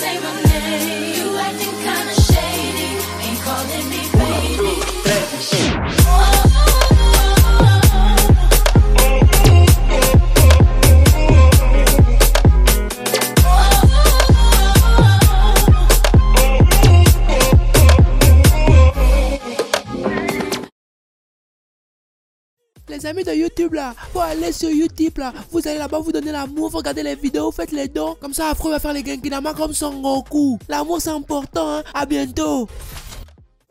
say my name. You acting Les amis de YouTube là, faut aller sur YouTube là. Vous allez là-bas, vous donnez l'amour, vous regardez les vidéos, faites les dons. Comme ça, après, on va faire les Genkinama comme Son Goku. L'amour, c'est important, hein. À bientôt.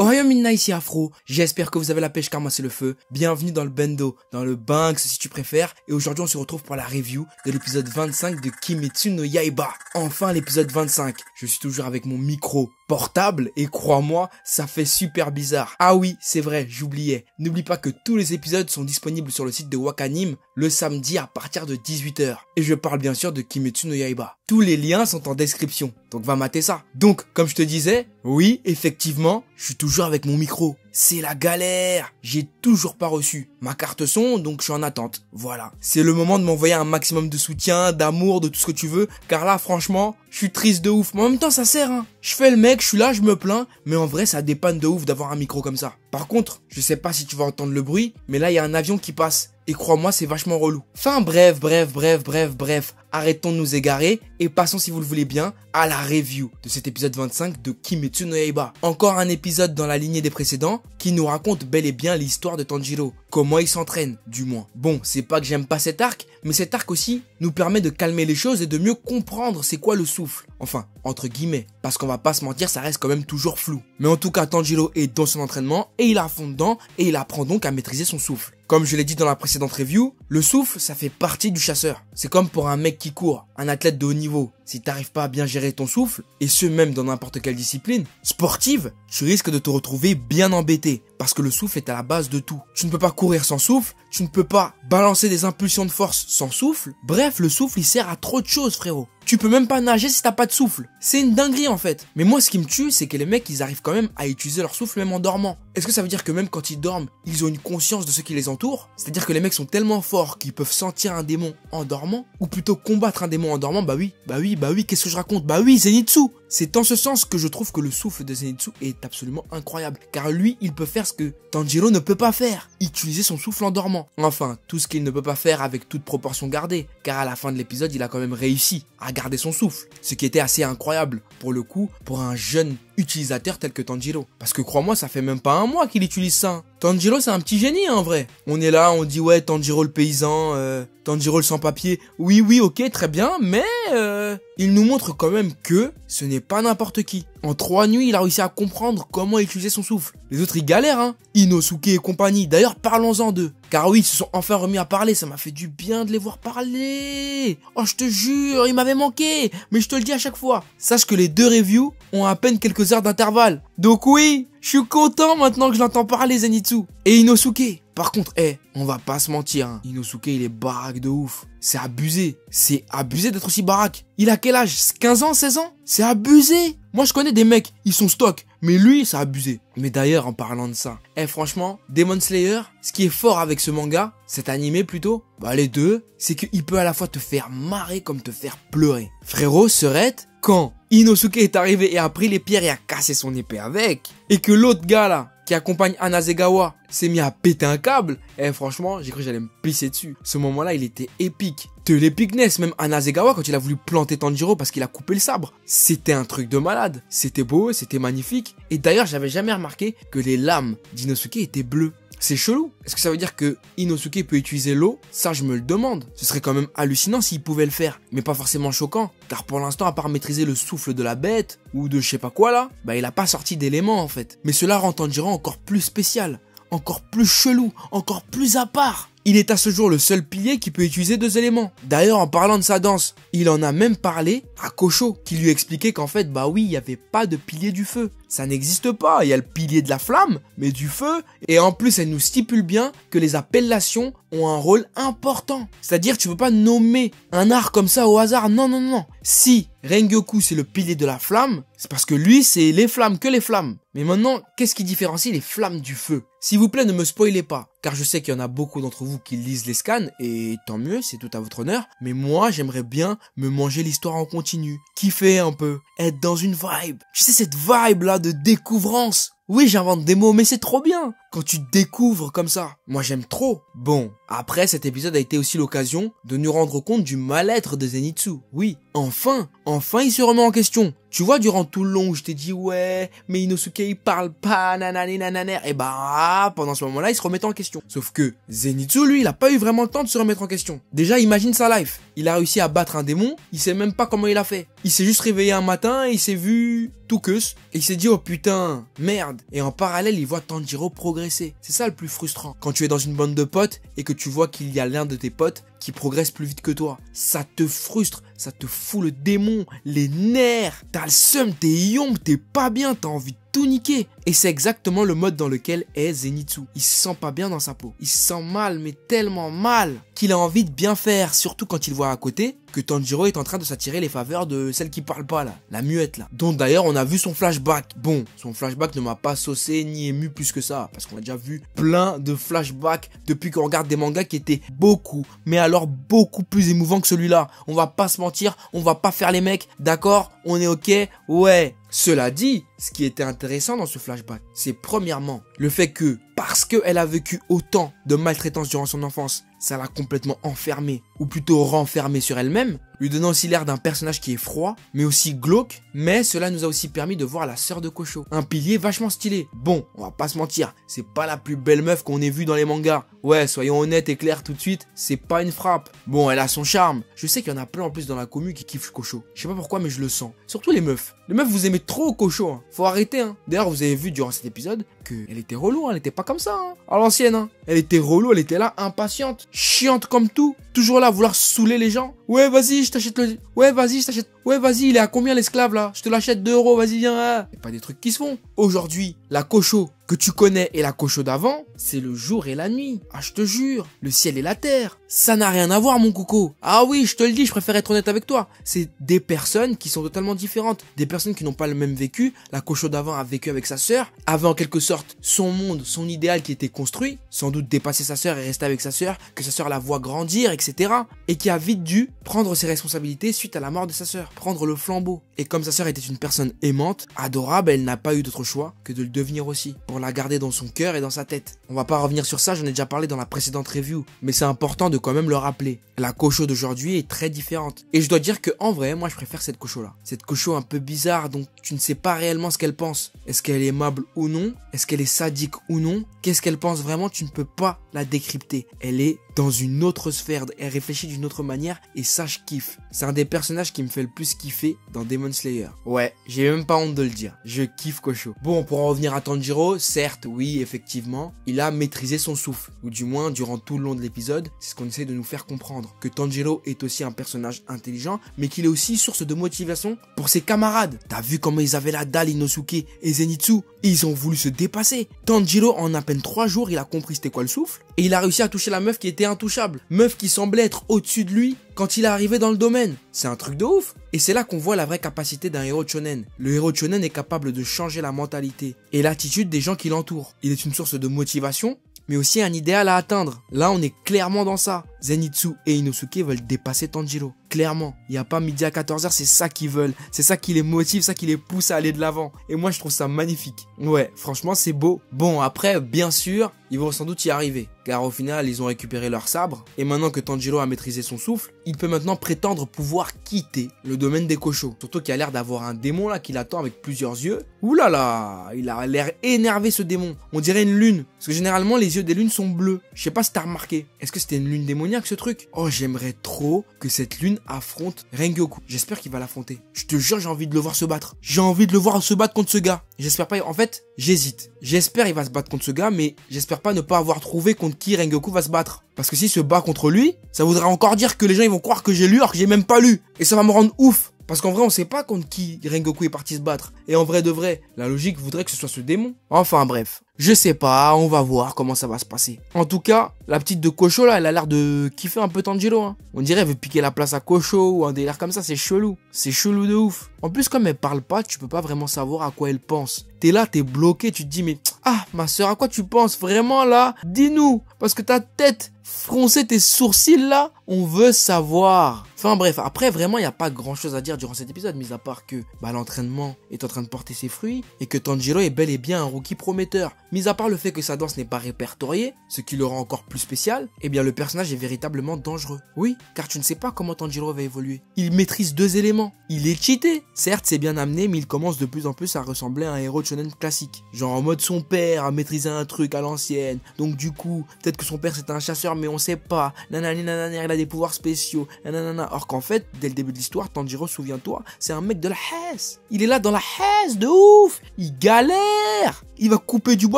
Ohio Minna ici Afro, j'espère que vous avez la pêche car moi c'est le feu. Bienvenue dans le Bendo, dans le Banks si tu préfères. Et aujourd'hui on se retrouve pour la review de l'épisode 25 de Kimetsu no Yaiba. Enfin l'épisode 25. Je suis toujours avec mon micro portable et crois-moi, ça fait super bizarre. Ah oui, c'est vrai, j'oubliais. N'oublie pas que tous les épisodes sont disponibles sur le site de Wakanim le samedi à partir de 18h. Et je parle bien sûr de Kimetsu no Yaiba. Tous les liens sont en description, donc va mater ça. Donc, comme je te disais, oui, effectivement, je suis toujours avec mon micro. C'est la galère. J'ai toujours pas reçu ma carte son, donc je suis en attente. Voilà. C'est le moment de m'envoyer un maximum de soutien, d'amour, de tout ce que tu veux, car là, franchement, je suis triste de ouf. Mais en même temps, ça sert, hein. Je fais le mec, je suis là, je me plains, mais en vrai, ça dépanne de ouf d'avoir un micro comme ça. Par contre, je sais pas si tu vas entendre le bruit, mais là, il y a un avion qui passe. Et crois-moi, c'est vachement relou. Enfin bref, bref, bref, bref, bref. Arrêtons de nous égarer et passons, si vous le voulez bien, à la review de cet épisode 25 de Kimetsu no Yaiba. Encore un épisode dans la lignée des précédents qui nous raconte bel et bien l'histoire de Tanjiro. Comment il s'entraîne, du moins. Bon, c'est pas que j'aime pas cet arc, mais cet arc aussi nous permet de calmer les choses et de mieux comprendre c'est quoi le souffle. Enfin, entre guillemets. Parce qu'on va pas se mentir, ça reste quand même toujours flou. Mais en tout cas, Tanjiro est dans son entraînement et il a fond dedans et il apprend donc à maîtriser son souffle. Comme je l'ai dit dans la précédente review, le souffle, ça fait partie du chasseur. C'est comme pour un mec qui court, un athlète de haut niveau. Si t'arrives pas à bien gérer ton souffle, et ce même dans n'importe quelle discipline, sportive, tu risques de te retrouver bien embêté. Parce que le souffle est à la base de tout. Tu ne peux pas courir sans souffle, tu ne peux pas balancer des impulsions de force sans souffle. Bref, le souffle, il sert à trop de choses, frérot. Tu peux même pas nager si t'as pas de souffle. C'est une dinguerie en fait. Mais moi ce qui me tue, c'est que les mecs ils arrivent quand même à utiliser leur souffle même en dormant. Est-ce que ça veut dire que même quand ils dorment, ils ont une conscience de ce qui les entoure? C'est-à-dire que les mecs sont tellement forts qu'ils peuvent sentir un démon en dormant Ou plutôt combattre un démon en dormant? Bah oui, bah oui, bah oui, qu'est-ce que je raconte? Bah oui, Zenitsu C'est en ce sens que je trouve que le souffle de Zenitsu est absolument incroyable. Car lui, il peut faire ce que Tanjiro ne peut pas faire. Utiliser son souffle en dormant. Enfin, tout ce qu'il ne peut pas faire avec toute proportion gardée. Car à la fin de l'épisode, il a quand même réussi à garder son souffle. Ce qui était assez incroyable, pour le coup, pour un jeune utilisateur tel que Tanjiro. Parce que crois-moi, ça fait même pas un mois qu'il utilise ça. Tanjiro, c'est un petit génie, en vrai. On est là, on dit ouais, Tanjiro le paysan, euh, Tanjiro le sans-papier. Oui, oui, ok, très bien, mais euh, il nous montre quand même que ce n'est pas n'importe qui. En trois nuits, il a réussi à comprendre comment utiliser son souffle. Les autres, ils galèrent, hein. Inosuke et compagnie. D'ailleurs, parlons-en d'eux. Car oui, ils se sont enfin remis à parler. Ça m'a fait du bien de les voir parler. Oh, je te jure, ils m'avaient manqué. Mais je te le dis à chaque fois. Sache que les deux reviews ont à peine quelques heures d'intervalle. Donc oui, je suis content maintenant que je l'entends parler, Zenitsu. Et Inosuke. Par contre, eh, on va pas se mentir, hein. Inosuke, il est baraque de ouf. C'est abusé. C'est abusé d'être aussi baraque. Il a quel âge? 15 ans, 16 ans? C'est abusé. Moi, je connais des mecs, ils sont stock. Mais lui, c'est abusé. Mais d'ailleurs, en parlant de ça, eh, franchement, Demon Slayer, ce qui est fort avec ce manga, cet animé plutôt, bah, les deux, c'est qu'il peut à la fois te faire marrer comme te faire pleurer. Frérot, serait quand Inosuke est arrivé et a pris les pierres et a cassé son épée avec, et que l'autre gars là, qui accompagne Anazegawa, s'est mis à péter un câble, eh franchement, j'ai cru que j'allais me pisser dessus. Ce moment-là, il était épique. De l'épicness, même Anazegawa, quand il a voulu planter Tanjiro parce qu'il a coupé le sabre. C'était un truc de malade. C'était beau, c'était magnifique. Et d'ailleurs, j'avais jamais remarqué que les lames d'Inosuke étaient bleues. C'est chelou. Est-ce que ça veut dire que Inosuke peut utiliser l'eau? Ça, je me le demande. Ce serait quand même hallucinant s'il pouvait le faire, mais pas forcément choquant, car pour l'instant, à part maîtriser le souffle de la bête ou de je sais pas quoi là, bah il a pas sorti d'éléments en fait. Mais cela rend Tanjiro encore plus spécial, encore plus chelou, encore plus à part. Il est à ce jour le seul pilier qui peut utiliser deux éléments. D'ailleurs, en parlant de sa danse, il en a même parlé à Kocho, qui lui expliquait qu'en fait, bah oui, il n'y avait pas de pilier du feu. Ça n'existe pas, il y a le pilier de la flamme, mais du feu, et en plus, elle nous stipule bien que les appellations ont un rôle important. C'est-à-dire, tu peux pas nommer un art comme ça au hasard, non, non, non. Si Rengoku c'est le pilier de la flamme, c'est parce que lui c'est les flammes, que les flammes. Mais maintenant, qu'est-ce qui différencie les flammes du feu? S'il vous plaît, ne me spoilez pas, car je sais qu'il y en a beaucoup d'entre vous qui lisent les scans, et tant mieux, c'est tout à votre honneur, mais moi, j'aimerais bien me manger l'histoire en continu, kiffer un peu, être dans une vibe. Tu sais, cette vibe-là de découvrance. Oui, j'invente des mots, mais c'est trop bien quand tu découvres comme ça. Moi, j'aime trop. Bon, après, cet épisode a été aussi l'occasion de nous rendre compte du mal-être de Zenitsu. Oui, enfin, enfin, il se remet en question. Tu vois, durant tout le long je t'ai dit, ouais, mais Inosuke, il parle pas, nanani, nananer, et bah, pendant ce moment-là, il se remet en question. Sauf que Zenitsu, lui, il a pas eu vraiment le temps de se remettre en question. Déjà, imagine sa life. Il a réussi à battre un démon, il sait même pas comment il a fait. Il s'est juste réveillé un matin et il s'est vu tout que et il s'est dit, oh putain, merde. Et en parallèle, il voit Tanjiro progresser. C'est ça le plus frustrant. Quand tu es dans une bande de potes et que tu vois qu'il y a l'un de tes potes qui progresse plus vite que toi. Ça te frustre, ça te fout le démon, les nerfs. T'as le seum, t'es yombe, t'es pas bien, t'as envie de tout niquer. Et c'est exactement le mode dans lequel est Zenitsu. Il se sent pas bien dans sa peau. Il se sent mal, mais tellement mal, qu'il a envie de bien faire, surtout quand il voit à côté que Tanjiro est en train de s'attirer les faveurs de celle qui parle pas là, la muette là. Dont d'ailleurs on a vu son flashback. Bon, son flashback ne m'a pas saucé ni ému plus que ça, parce qu'on a déjà vu plein de flashbacks depuis qu'on regarde des mangas qui étaient beaucoup, mais alors beaucoup plus émouvants que celui-là. On va pas se mentir, on va pas faire les mecs, d'accord? On est ok? Ouais. Cela dit, ce qui était intéressant dans ce flashback, c'est premièrement le fait que parce qu'elle a vécu autant de maltraitance durant son enfance, ça l'a complètement enfermée, ou plutôt renfermée sur elle-même, lui donnant aussi l'air d'un personnage qui est froid, mais aussi glauque, mais cela nous a aussi permis de voir la sœur de Kosho. Un pilier vachement stylé. Bon, on va pas se mentir, c'est pas la plus belle meuf qu'on ait vue dans les mangas. Ouais, soyons honnêtes et clairs tout de suite, c'est pas une frappe. Bon, elle a son charme. Je sais qu'il y en a plein en plus dans la commu qui kiffent Kosho. Je sais pas pourquoi, mais je le sens. Surtout les meufs. Les meufs, vous aimez trop Kosho. Hein. Faut arrêter, hein. D'ailleurs, vous avez vu durant cet épisode elle était relou, hein. elle était pas comme ça, hein. À l'ancienne, hein. Elle était relou, elle était là, impatiente, chiante comme tout, toujours là vouloir saouler les gens. Ouais, vas-y, je t'achète le. Ouais, vas-y, je t'achète. Ouais, vas-y, il est à combien l'esclave là? Je te l'achète 2 euros, vas-y, viens. Hein. pas des trucs qui se font. Aujourd'hui, la cocho que tu connais et la cocho d'avant, c'est le jour et la nuit. Ah, je te jure, le ciel et la terre. Ça n'a rien à voir, mon coco. Ah oui, je te le dis, je préfère être honnête avec toi. C'est des personnes qui sont totalement différentes. Des personnes qui n'ont pas le même vécu. La cocho d'avant a vécu avec sa sœur, avait en quelque son monde, son idéal qui était construit. Sans doute dépasser sa sœur et rester avec sa sœur, que sa sœur la voit grandir, etc. Et qui a vite dû prendre ses responsabilités suite à la mort de sa sœur. Prendre le flambeau. Et comme sa sœur était une personne aimante, adorable, elle n'a pas eu d'autre choix que de le devenir aussi. Pour la garder dans son cœur et dans sa tête. On va pas revenir sur ça, j'en ai déjà parlé dans la précédente review. Mais c'est important de quand même le rappeler. La cocho d'aujourd'hui est très différente. Et je dois dire que en vrai, moi je préfère cette cocho là. Cette cocho un peu bizarre, donc tu ne sais pas réellement ce qu'elle pense. Est-ce qu'elle est aimable ou non? Est-ce qu'elle est sadique ou non Qu'est-ce qu'elle pense vraiment Tu ne peux pas la décrypter. Elle est dans une autre sphère, elle réfléchit d'une autre manière et ça je kiffe. C'est un des personnages qui me fait le plus kiffer dans Demon Slayer. Ouais, j'ai même pas honte de le dire. Je kiffe Kosho. Bon, pour en revenir à Tanjiro, certes, oui, effectivement, il a maîtrisé son souffle. Ou du moins, durant tout le long de l'épisode, c'est ce qu'on essaie de nous faire comprendre. Que Tanjiro est aussi un personnage intelligent, mais qu'il est aussi source de motivation pour ses camarades. T'as vu comment ils avaient la dalle Inosuke et Zenitsu? Ils ont voulu se dépasser. Tanjiro, en à peine 3 jours, il a compris c'était quoi le souffle. Et il a réussi à toucher la meuf qui était intouchable. Meuf qui semblait être au-dessus de lui quand il est arrivé dans le domaine. C'est un truc de ouf. Et c'est là qu'on voit la vraie capacité d'un héros shonen. Le héros shonen est capable de changer la mentalité et l'attitude des gens qui l'entourent. Il est une source de motivation, mais aussi un idéal à atteindre. Là, on est clairement dans ça. Zenitsu et Inosuke veulent dépasser Tanjiro. Clairement, il n'y a pas midi à 14h, c'est ça qu'ils veulent. C'est ça qui les motive, ça qui les pousse à aller de l'avant. Et moi, je trouve ça magnifique. Ouais, franchement, c'est beau. Bon, après, bien sûr, ils vont sans doute y arriver. Car au final, ils ont récupéré leur sabre. Et maintenant que Tanjiro a maîtrisé son souffle, il peut maintenant prétendre pouvoir quitter le domaine des cochons. Surtout qu'il a l'air d'avoir un démon là qui l'attend avec plusieurs yeux. Ouh là là, il a l'air énervé ce démon. On dirait une lune. Parce que généralement, les yeux des lunes sont bleus. Je sais pas si t'as remarqué. Est-ce que c'était une lune démoniaque ce truc Oh, j'aimerais trop que cette lune affronte Rengoku. J'espère qu'il va l'affronter. Je te jure, j'ai envie de le voir se battre. J'ai envie de le voir se battre contre ce gars. J'espère pas. En fait, j'hésite. J'espère il va se battre contre ce gars, mais j'espère pas ne pas avoir trouvé contre qui Rengoku va se battre. Parce que s'il se bat contre lui, ça voudrait encore dire que les gens ils vont croire que j'ai lu alors que j'ai même pas lu. Et ça va me rendre ouf. Parce qu'en vrai, on sait pas contre qui Rengoku est parti se battre. Et en vrai de vrai, la logique voudrait que ce soit ce démon. Enfin bref. Je sais pas, on va voir comment ça va se passer. En tout cas, la petite de Cocho là, elle a l'air de kiffer un peu Tangelo. Hein. On dirait elle veut piquer la place à Cocho ou un délire comme ça, c'est chelou. C'est chelou de ouf. En plus, comme elle parle pas, tu peux pas vraiment savoir à quoi elle pense. T'es là, t'es bloqué, tu te dis mais ah ma soeur, à quoi tu penses vraiment là? Dis-nous, parce que ta tête froncer tes sourcils là, on veut savoir. Enfin bref, après vraiment il n'y a pas grand chose à dire durant cet épisode, mis à part que bah, l'entraînement est en train de porter ses fruits et que Tanjiro est bel et bien un rookie prometteur. Mis à part le fait que sa danse n'est pas répertoriée, ce qui le rend encore plus spécial, eh bien le personnage est véritablement dangereux. Oui, car tu ne sais pas comment Tanjiro va évoluer. Il maîtrise deux éléments. Il est cheaté. Certes, c'est bien amené, mais il commence de plus en plus à ressembler à un héros de shonen classique. Genre en mode son père a maîtrisé un truc à l'ancienne. Donc du coup, peut-être que son père c'était un chasseur, mais on sait pas. Nanani nanani, il a des pouvoirs spéciaux. Nanana. Or qu'en fait, dès le début de l'histoire, Tanjiro, souviens-toi, c'est un mec de la Hesse. Il est là dans la Hesse, de ouf. Il galère. Il va couper du bois,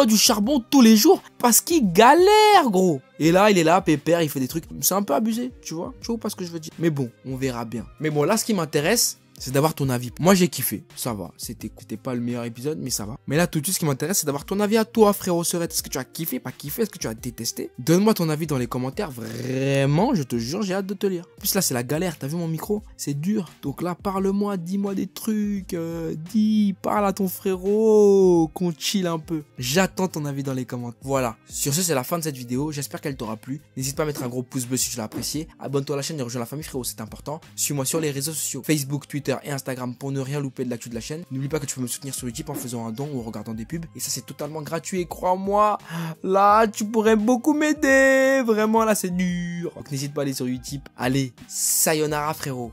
du charbon tous les jours parce qu'il galère, gros. Et là, il est là, pépère, il fait des trucs. C'est un peu abusé, tu vois. Tu vois pas ce que je veux dire. Mais bon, on verra bien. Mais bon, là, ce qui m'intéresse, c'est d'avoir ton avis. Moi, j'ai kiffé. Ça va. C'était, pas le meilleur épisode, mais ça va. Mais là, tout de suite, ce qui m'intéresse, c'est d'avoir ton avis à toi, frérot Serette. Est-ce que tu as kiffé, pas kiffé? Est-ce que tu as détesté? Donne-moi ton avis dans les commentaires. Vraiment, je te jure, j'ai hâte de te lire. En plus, là, c'est la galère. T'as vu mon micro? C'est dur. Donc là, parle-moi, dis-moi des trucs. euh, dis, parle à ton frérot. Qu'on chill un peu. J'attends ton avis dans les commentaires. Voilà. Sur ce, c'est la fin de cette vidéo. J'espère qu'elle t'aura plu. N'hésite pas à mettre un gros pouce bleu si tu l'as apprécié. Abonne-toi à la chaîne et rejoins la famille, frérot. C'est important. Suis-moi sur les réseaux sociaux Facebook, Twitter et Instagram pour ne rien louper de l'actu de la chaîne. N'oublie pas que tu peux me soutenir sur YouTube en faisant un don ou en regardant des pubs. Et ça, c'est totalement gratuit. Crois-moi, là, tu pourrais beaucoup m'aider. Vraiment, là, c'est dur. Donc, n'hésite pas à aller sur YouTube. Allez, sayonara, frérot.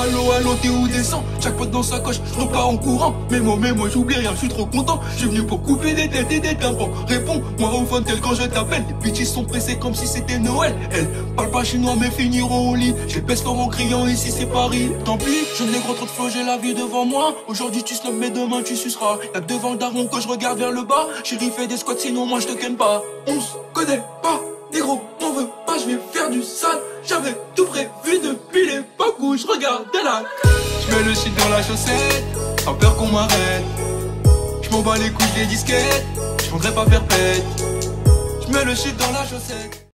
Allo, allo, t'es où descend Chaque pote dans sa coche, je repars en courant. Mais moi, mais moi, j'oublie rien, je suis trop content. J'ai venu pour couper des têtes et des tympans. Réponds, moi au fun tel quand je t'appelle. Les bitches sont pressées comme si c'était Noël. Elles parlent pas chinois, mais finiront au lit. J'ai peste en criant, ici c'est Paris. Tant pis, je n'ai gros trop de j'ai la vie devant moi. Aujourd'hui tu snobs, mais demain tu suceras. Y'a devant le daron que je regarde vers le bas. Chérie, fais des squats, sinon moi je te ken pas. On se connaît pas, négro, on veut pas, je vais faire du sale. J'avais tout prévu depuis l'époque où je regardais la Je mets le shit dans la chaussette, pas peur qu'on m'arrête. Je m'en bats les couilles des disquettes, je voudrais pas faire pète. Je mets le shit dans la chaussette.